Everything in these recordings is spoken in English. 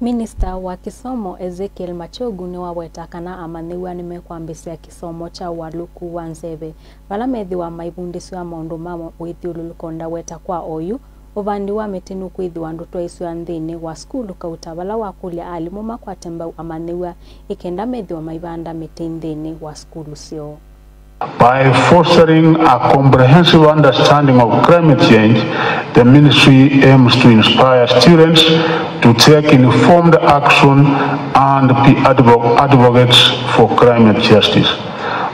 Minista wa kisomo Ezekiel Machogu ni waweta kana ni mekwambisia kisomo cha waluku wa nzeve. Vala methiwa maivundisyo maundu ma withiũlũlũko ndaweta kwa oyu uvandi wa miti nukwithiwa ndu twaiswa nthini wa skulu kauta vala wa kulya alimu makwate mbau amanyiwa ikenda methiwa maivanda miti nthini wa skulu syoo By fostering a comprehensive understanding of climate change, the ministry aims to inspire students to take informed action and be advo- advocates for climate justice.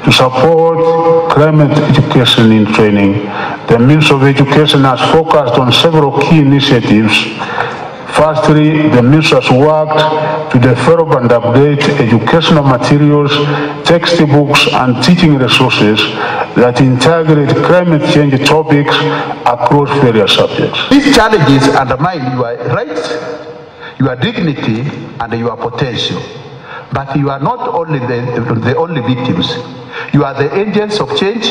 To support climate education in training, the Ministry of Education has focused on several key initiatives Firstly, the ministry has worked to develop and update educational materials, textbooks, and teaching resources that integrate climate change topics across various subjects. These challenges undermine your rights, your dignity, and your potential. But you are not only the, the only victims. You are the agents of change,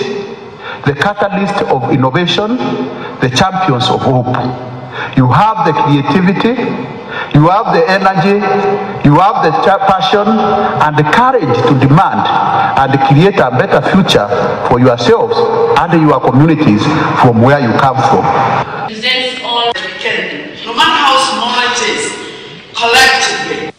the catalyst of innovation, the champions of hope. You have the creativity, you have the energy, you have the passion and the courage to demand and create a better future for yourselves and your communities from where you come from. presents all we can. No matter how small it is, collectively,